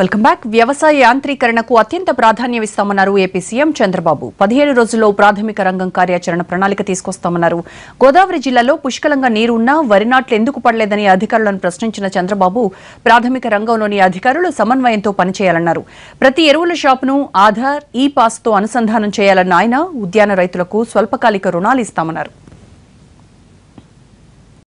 Welcome back. వ్యవసాయ యాంత్రీకరణకు అత్యంత ప్రాధాన్యం ఇస్తామన్నారు ఏపీ సీఎం చంద్రబాబు. పదిహేను రోజుల్లో ప్రాథమిక రంగం కార్యాచరణ ప్రణాళిక తీసుకొస్తామన్నారు. గోదావరి జిల్లాలో పుష్కలంగా నీరు ఉన్నా వరి నాట్లు ఎందుకు పడలేదని అధికారులను ప్రశ్నించిన చంద్రబాబు ప్రాథమిక రంగంలోని అధికారులు సమన్వయంతో పనిచేయాలన్నారు. ప్రతి ఎరువుల షాపును ఆధార్ ఈ పాస్తో అనుసంధానం చేయాలన్న ఆయన ఉద్యాన రైతులకు స్వల్పకాలిక రుణాలు ఇస్తామన్నారు.